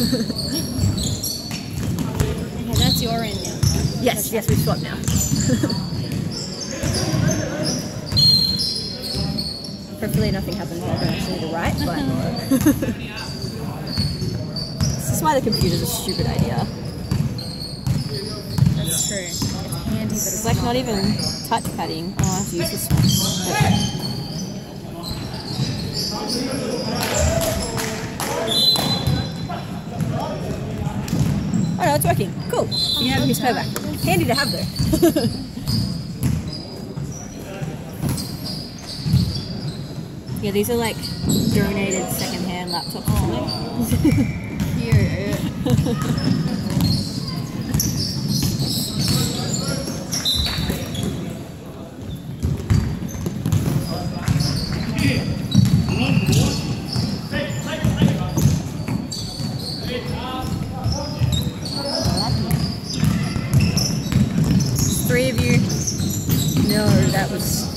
Okay, that's your end now. Yes, yes, we swap now. Hopefully nothing happens when I don't actually to write, but... this is why the computer's a stupid idea. That's true. It's handy, but It's like not even touch padding. Oh, I have to use this one. Okay. Oh no, it's working. Cool. You can have his back. Handy to have though. yeah, these are like donated secondhand laptops. Cute. Three of you. No, that was.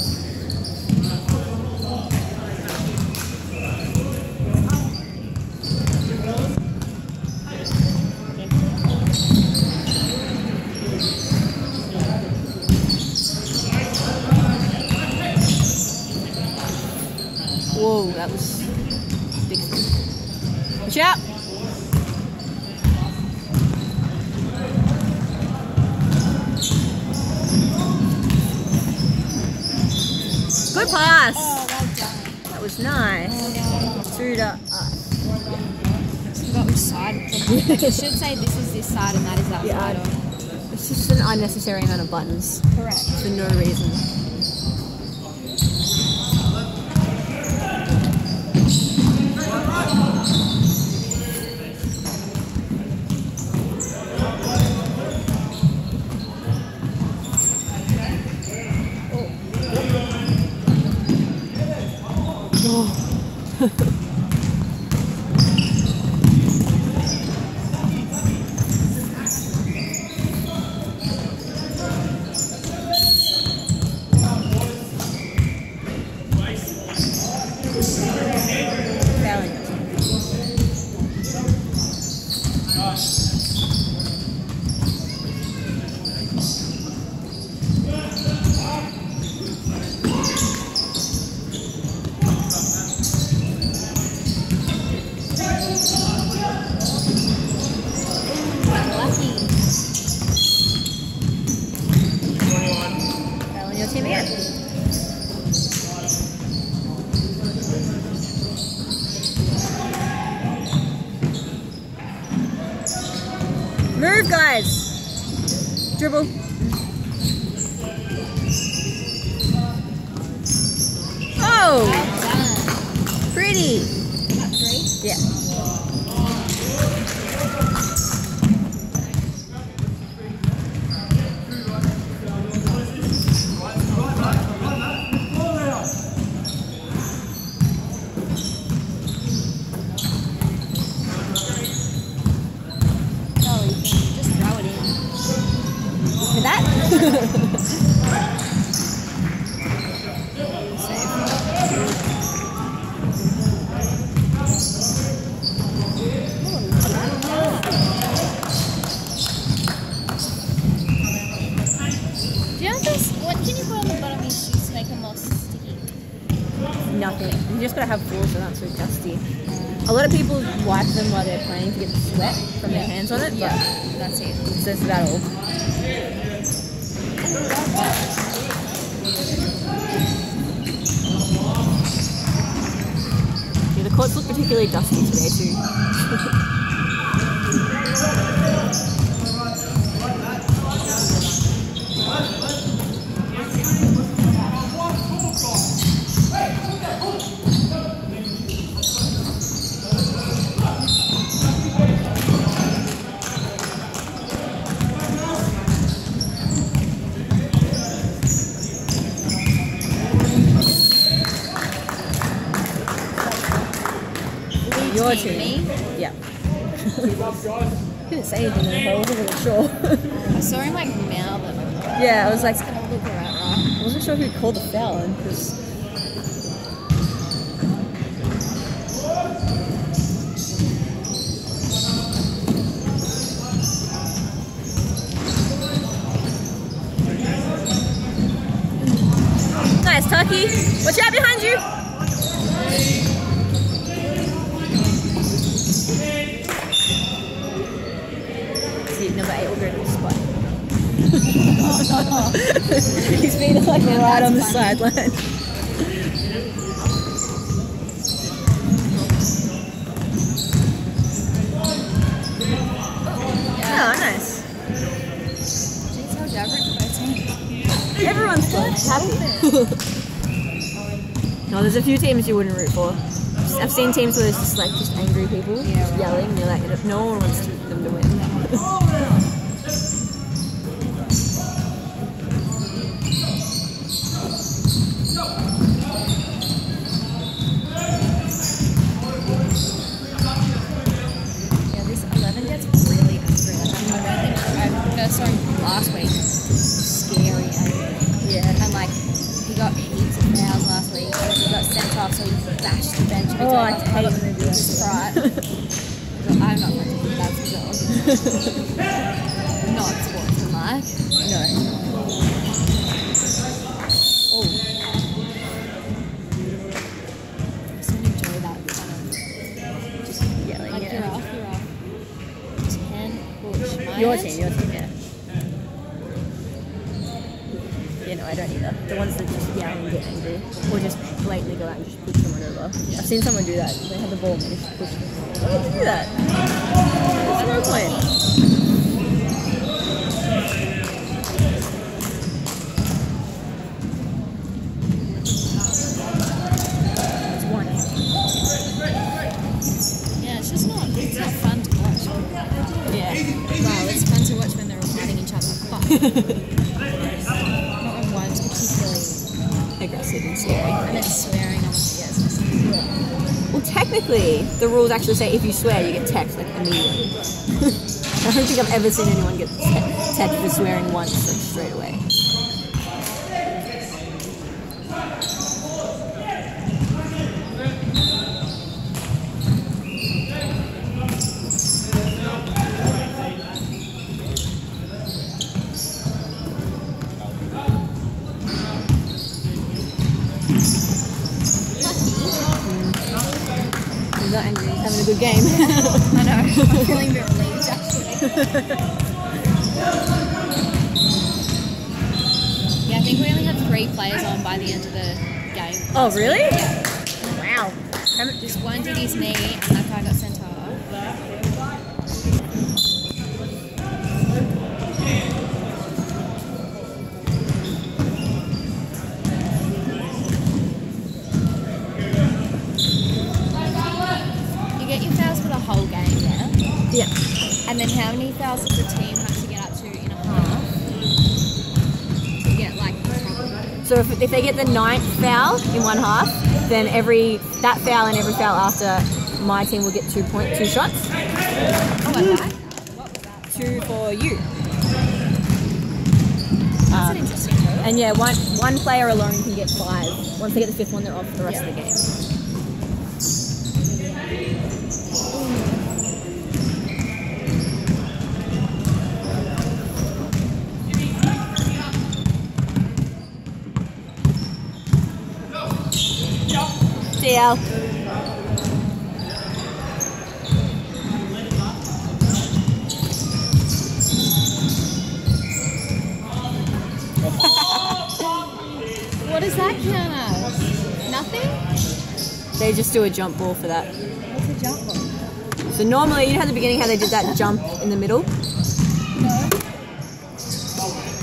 Whoa, that was big. Watch out! Good pass. Oh, well. That was nice. Oh, no. Through to us. forgot which side. Like, it should say this is this side and that is that Yeah. side. It's just an unnecessary amount of buttons Correct. for no reason. Failing. Lucky. Failing your team again. Move, guys. Dribble. Oh, Well done. Pretty. Got three. Yeah. Oh, you can just throw it in. For that? Do you know this? What can you put on the bottom of your shoes to make them more sticky? Gotta have floors that aren't so dusty. A lot of people wipe them while they're playing to get the sweat from their hands on it, Yeah, but that's it. that's about all. Yeah, the courts look particularly dusty today too. Me? Yeah. Couldn't say anything though, I wasn't sure. I saw him like like, Yeah, I was like, gonna look around. I wasn't sure who called the foul because Nice, Tucky. Watch out behind you. He's been like right on the sideline. Oh, nice. Jeez, how average for both. Everyone's happy. Oh, no, there's a few teams you wouldn't root for. I've seen teams where it's just like just angry people Yeah, just right. yelling. And you're like, no one wants them to win. Yeah, this 11 gets really angry. Like, I don't think I first saw him last week. Scary angry. Yeah. And like, he got heaps of fouls last week. He got sent off, so he bashed the bench. Oh, I hate got when they do that. Sprite. I'm not going to do that for sure. not sportsmanlike. Not one's particularly Aggressive and scary. and then swearing on she Well, technically, the rules actually say if you swear, you get text like immediately. I don't think I've ever seen anyone get te- text for swearing once like straight away. He's not angry. Having a good game. I know. I'm feeling a bit relieved actually. Yeah, I think we only had three players on by the end of the game. oh, really? Yeah. Wow. Just one did his knee and that guy got sent off. You get your fouls for the whole game, yeah? Yeah. And then how many fouls does the team have to get up to in a half to get like? So if, if they get the ninth foul in one half, then every that foul and every foul after my team will get two point two shots. Oh, I like. What was that? Two for you. Um, an interesting rule. and yeah, one one player alone can get five. Once they get the fifth one, they're off for the rest of the game. What does that count as? Nothing? They just do a jump ball for that. What's a jump ball? So normally, you know at the beginning how they did that jump in the middle?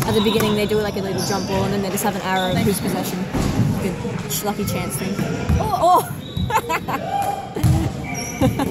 At the beginning, they do like a little jump ball and then they just have an arrow of whose possession. Good lucky chance thing. Oh! Oh,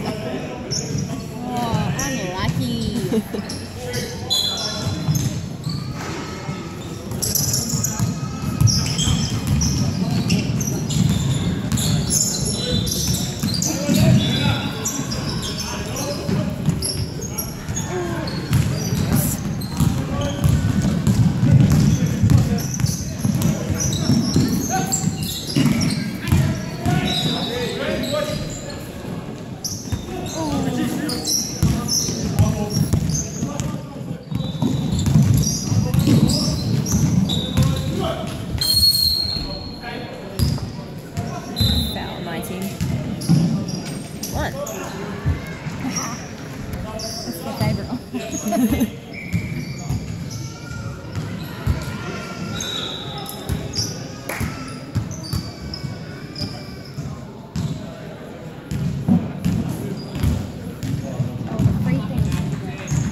Yeah.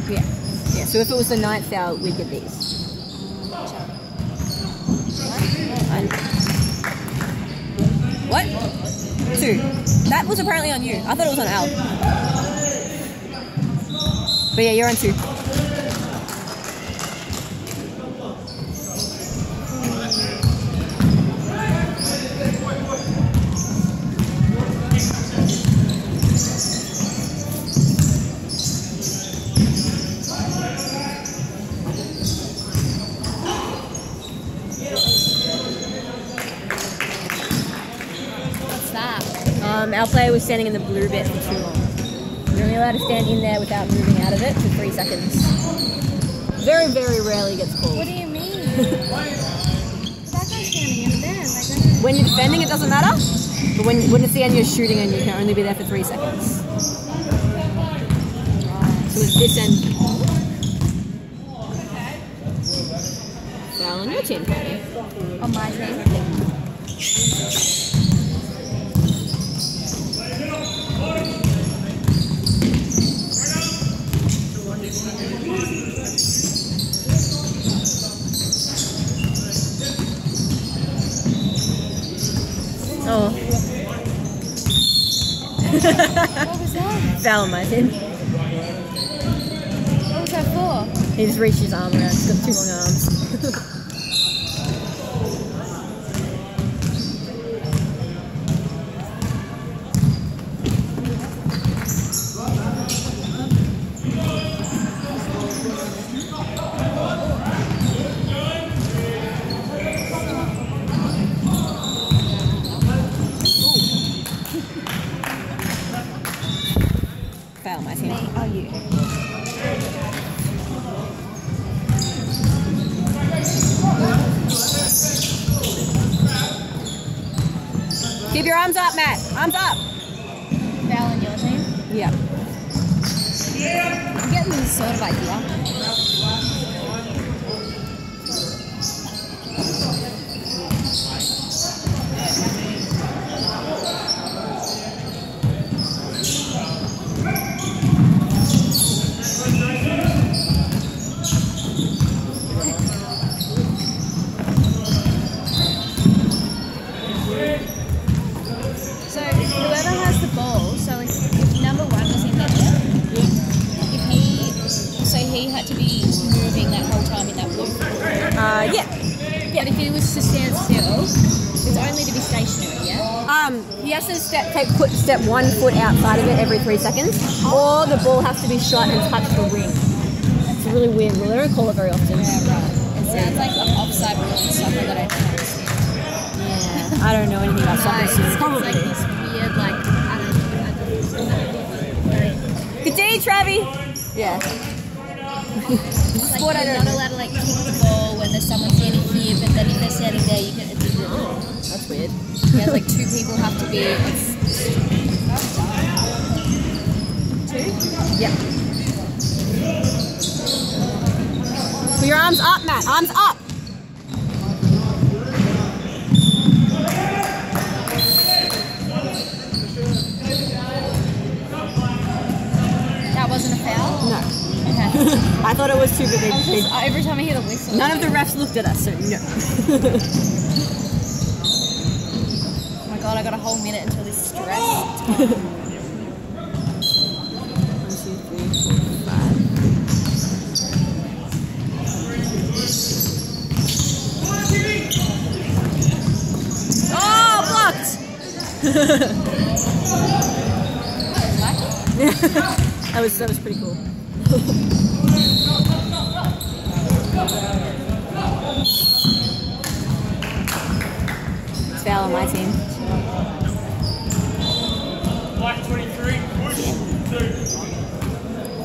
Yeah, so if it was the ninth hour, we'd get these. What? Two. That was apparently on you. I thought it was on Al. But yeah, you're on two. Standing in the blue bit for too long. You're only allowed to stand in there without moving out of it for three seconds. Very, very rarely gets called. What do you mean? that guy's standing in there. Like, When you're defending, it doesn't matter. But when, when it's the end, you're shooting and you can only be there for three seconds. So it's this end. Foul on your team, on my team. Oh, What was that? my team. What was that for? He just reached his arm around. He's got two long arms. Foul, my team. Me? Oh, you. Keep your arms up, Matt. Arms up. Foul on your team. Yeah. I'm getting this sort of idea. So whoever has the ball, so if, if number one was in there, if he, so he had to be moving that whole time in that blue. Uh, yeah. But if he was to stand still, it's only to be stationary, yeah? Um, he has to step, take, put, step one foot outside of it every three seconds, or the ball has to be shot and touch the ring. It's a really weird rule. They don't call it very often. Yeah, right. It sounds like an offside rule in soccer that I don't understand. Yeah, I don't know anything about soccer. So it's probably. like this weird, like, I don't know. Good day, Travi. Like, I you're don't- allowed to like kick the ball when there's someone standing here, but then if they're standing there, you can. It's Oh, that's weird. yeah, like two people have to be. Two. Yeah. Put your arms up, Matt. Arms up. That wasn't a foul. I thought it was two, but they, they Just, every time I hear the whistle. none of the refs looked at us, so no. Oh my god, I got a whole minute until this stress. One, two, three, four, five. Oh, blocked! that was that was pretty cool. It's foul on my team. Black 23, push.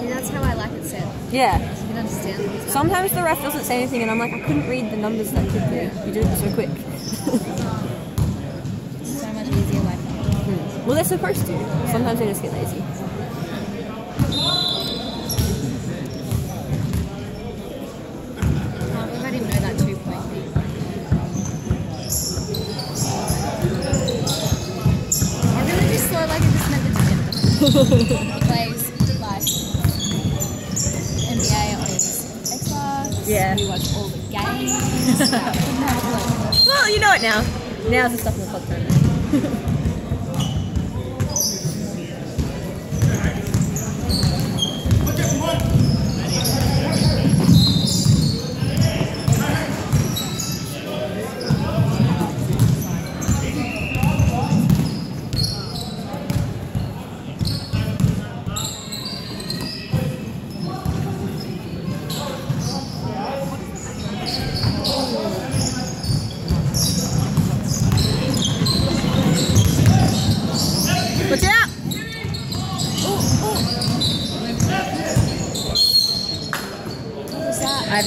That's how I like it said. Yeah. You can understand. Sometimes the ref doesn't say anything, and I'm like, I couldn't read the numbers that quickly. You do it so quick. So much easier like that. Well, Well, they're supposed to. Sometimes they just get lazy. Plays like NBA on his Xbox. Yeah. We watch all the games. yeah, I didn't have a clue. Well, you know it now. Now's the stuff in the pod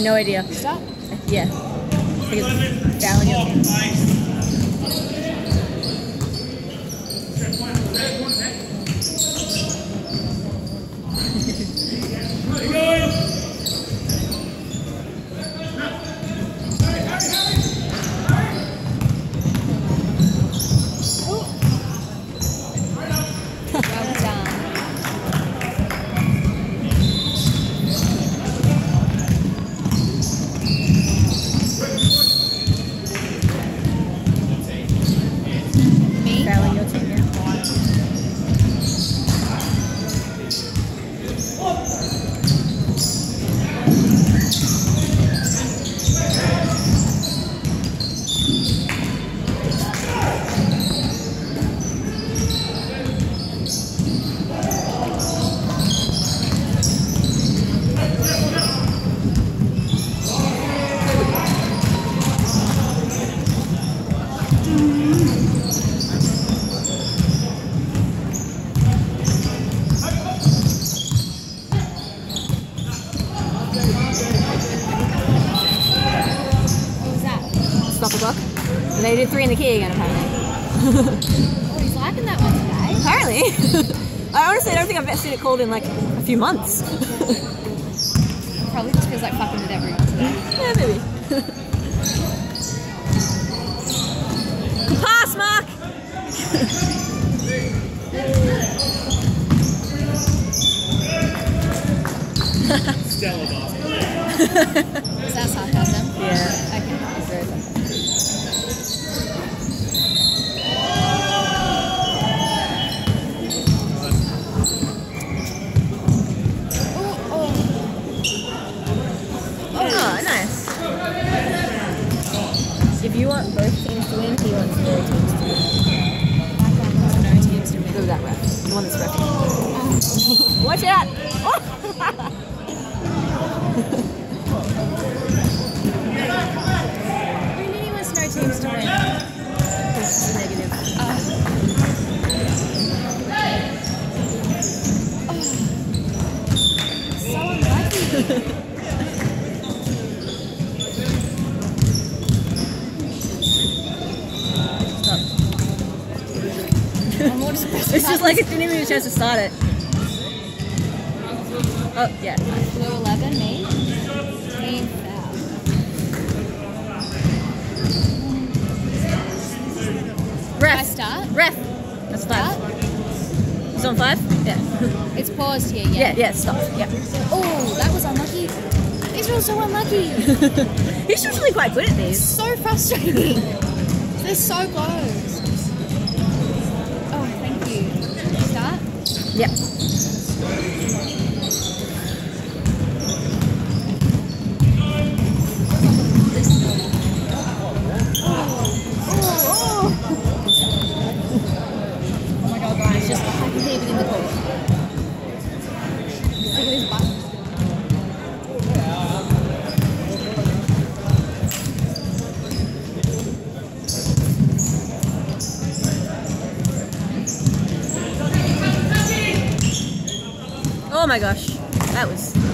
no idea. Stop. Yeah. They did in the key apparently. Oh, he's liking that one today. Apparently. I honestly don't think I've seen it called in like a few months. Probably just because like fucking with everyone today. yeah, maybe. Good pass, Mark! Stella. Is that sarcasm? Yeah. Okay. It's very fun. Oh, oh. Oh, nice. You want both teams to win, he wants no teams to win. No teams to win. with that ref. The one that's refing. Watch out! Who knew. Stop. I'm more just pressing It's just like it didn't even get a chance to start it. Oh, yeah. Blue 11, me. Team foul. I Ref! start. Ref! That's Start. five. He's on five? Yeah. It's paused here, Yeah, yeah. yeah, stop. Yeah. Oh, that was unlucky. Israel's so unlucky. He's usually quite good at these. so frustrating. They're so close. Yeah. My gosh. That was